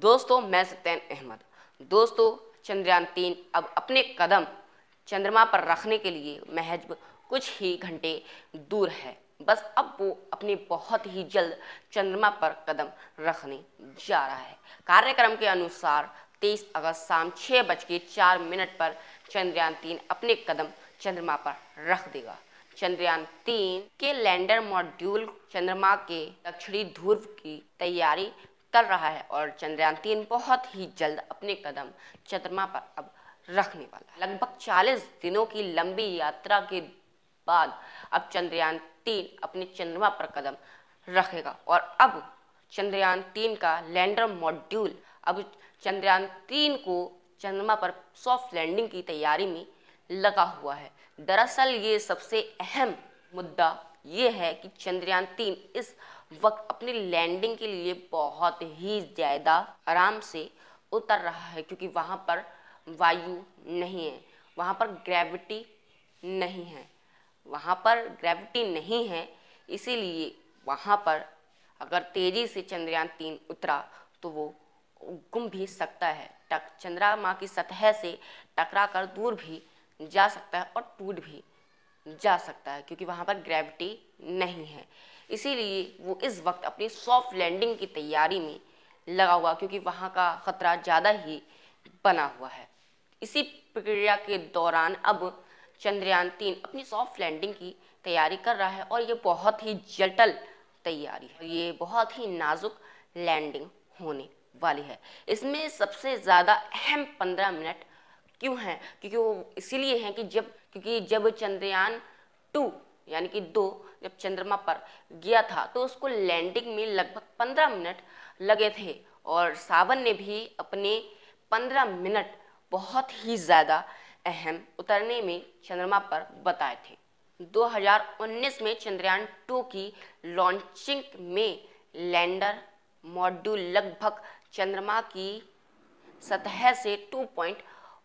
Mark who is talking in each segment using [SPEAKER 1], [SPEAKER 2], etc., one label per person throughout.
[SPEAKER 1] दोस्तों, मैं सत्यन अहमद। दोस्तों, चंद्रयान तीन अब अपने कदम चंद्रमा पर रखने के लिए महज कुछ ही घंटे दूर है। बस अब वो अपने बहुत ही जल्द चंद्रमा पर कदम रखने जा रहा है। कार्यक्रम के अनुसार 23 अगस्त शाम छः बज के चार मिनट पर चंद्रयान तीन अपने कदम चंद्रमा पर रख देगा। चंद्रयान तीन के लैंडर मॉड्यूल चंद्रमा के दक्षिणी ध्रुव की तैयारी कर रहा है और चंद्रयान तीन बहुत ही जल्द अपने कदम चंद्रमा पर अब रखने वाला है। लगभग 40 दिनों की लंबी यात्रा के बाद अब चंद्रयान तीन अपने चंद्रमा पर कदम रखेगा और अब चंद्रयान तीन का लैंडर मॉड्यूल अब चंद्रयान तीन को चंद्रमा पर सॉफ्ट लैंडिंग की तैयारी में लगा हुआ है। दरअसल ये सबसे अहम मुद्दा ये है कि चंद्रयान तीन इस वक्त अपनी लैंडिंग के लिए बहुत ही ज़्यादा आराम से उतर रहा है, क्योंकि वहाँ पर वायु नहीं है, वहाँ पर ग्रेविटी नहीं है, वहाँ पर ग्रेविटी नहीं है, इसीलिए वहाँ पर अगर तेज़ी से चंद्रयान तीन उतरा तो वो गुम भी सकता है। टक, चंद्रमा की सतह से टकरा कर दूर भी जा सकता है और टूट भी जा सकता है, क्योंकि वहाँ पर ग्रेविटी नहीं है। इसीलिए वो इस वक्त अपनी सॉफ्ट लैंडिंग की तैयारी में लगा हुआ, क्योंकि वहाँ का ख़तरा ज़्यादा ही बना हुआ है। इसी प्रक्रिया के दौरान अब चंद्रयान तीन अपनी सॉफ्ट लैंडिंग की तैयारी कर रहा है, और ये बहुत ही जटिल तैयारी है। ये बहुत ही नाजुक लैंडिंग होने वाली है। इसमें सबसे ज़्यादा अहम पंद्रह मिनट क्यों हैं? क्योंकि वो इसीलिए हैं कि जब, क्योंकि जब चंद्रयान टू, यानी कि दो, जब चंद्रमा पर गया था तो उसको लैंडिंग में लगभग पंद्रह मिनट लगे थे। और सावन ने भी अपने पंद्रह मिनट बहुत ही ज़्यादा अहम उतरने में चंद्रमा पर बताए थे। 2019 में चंद्रयान टू की लॉन्चिंग में लैंडर मॉड्यूल लगभग चंद्रमा की सतह से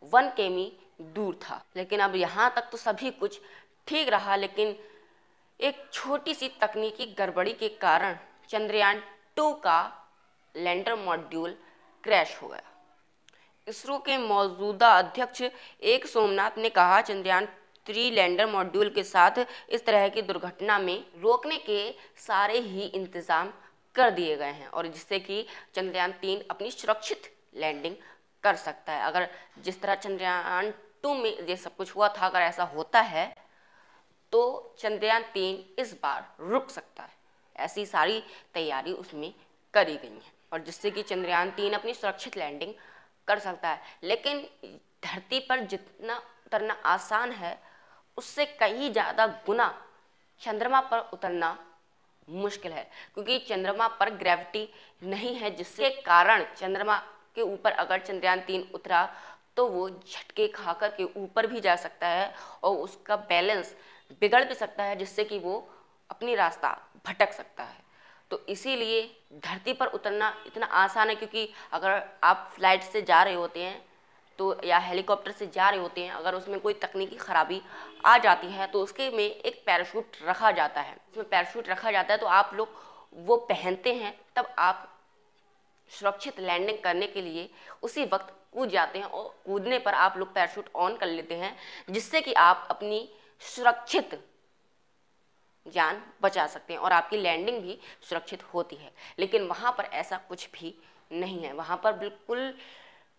[SPEAKER 1] 2.1 केमी दूर था। लेकिन अब यहाँ तक तो सभी कुछ ठीक रहा, लेकिन एक छोटी सी तकनीकी गड़बड़ी के कारण चंद्रयान टू का लैंडर मॉड्यूल क्रैश हो गया। इसरो के मौजूदा अध्यक्ष एक सोमनाथ ने कहा, चंद्रयान थ्री लैंडर मॉड्यूल के साथ इस तरह की दुर्घटना में रोकने के सारे ही इंतज़ाम कर दिए गए हैं और जिससे कि चंद्रयान तीन अपनी सुरक्षित लैंडिंग कर सकता है। अगर जिस तरह चंद्रयान टू में ये सब कुछ हुआ था, अगर ऐसा होता है तो चंद्रयान तीन इस बार रुक सकता है। ऐसी सारी तैयारी उसमें करी गई है और जिससे कि चंद्रयान तीन अपनी सुरक्षित लैंडिंग कर सकता है। लेकिन धरती पर जितना उतरना आसान है, उससे कहीं ज़्यादा गुना चंद्रमा पर उतरना मुश्किल है। क्योंकि चंद्रमा पर ग्रेविटी नहीं है, जिसके कारण चंद्रमा के ऊपर अगर चंद्रयान तीन उतरा तो वो झटके खाकर के ऊपर भी जा सकता है और उसका बैलेंस बिगड़ भी सकता है, जिससे कि वो अपनी रास्ता भटक सकता है। तो इसीलिए धरती पर उतरना इतना आसान है, क्योंकि अगर आप फ़्लाइट से जा रहे होते हैं तो या हेलीकॉप्टर से जा रहे होते हैं, अगर उसमें कोई तकनीकी खराबी आ जाती है तो उसके में एक पैराशूट रखा जाता है। उसमें पैराशूट रखा जाता है तो आप लोग वो पहनते हैं, तब आप सुरक्षित लैंडिंग करने के लिए उसी वक्त कूद जाते हैं और कूदने पर आप लोग पैराशूट ऑन कर लेते हैं, जिससे कि आप अपनी सुरक्षित जान बचा सकते हैं और आपकी लैंडिंग भी सुरक्षित होती है। लेकिन वहाँ पर ऐसा कुछ भी नहीं है। वहाँ पर बिल्कुल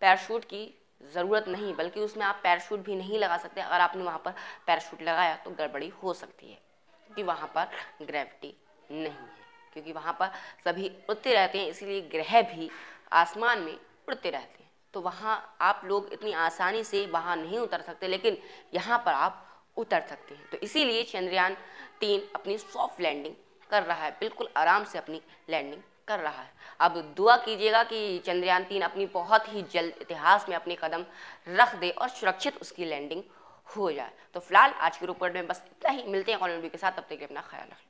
[SPEAKER 1] पैराशूट की ज़रूरत नहीं, बल्कि उसमें आप पैराशूट भी नहीं लगा सकते। अगर आपने वहाँ पर पैराशूट लगाया तो गड़बड़ी हो सकती है, क्योंकि वहाँ पर ग्रेविटी नहीं है। क्योंकि वहाँ पर सभी उड़ते रहते हैं, इसीलिए ग्रह भी आसमान में उड़ते रहते हैं। तो वहाँ आप लोग इतनी आसानी से वहाँ नहीं उतर सकते, लेकिन यहाँ पर आप उतर सकते हैं। तो इसीलिए चंद्रयान तीन अपनी सॉफ्ट लैंडिंग कर रहा है, बिल्कुल आराम से अपनी लैंडिंग कर रहा है। अब दुआ कीजिएगा कि चंद्रयान तीन अपनी बहुत ही जल्द इतिहास में अपने कदम रख दे और सुरक्षित उसकी लैंडिंग हो जाए। तो फ़िलहाल आज के रिपोर्ट में बस इतना ही, मिलते हैं कॉलोनी के साथ, तब तक अपना ख्याल रखें।